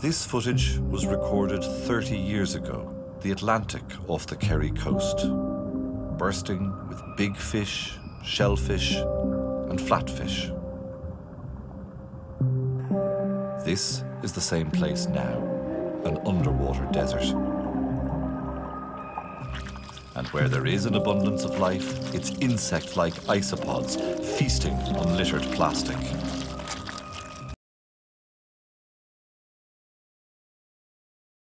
This footage was recorded 30 years ago, the Atlantic off the Kerry coast, bursting with big fish, shellfish, and flatfish. This is the same place now, an underwater desert. And where there is an abundance of life, it's insect like isopods feasting on littered plastic.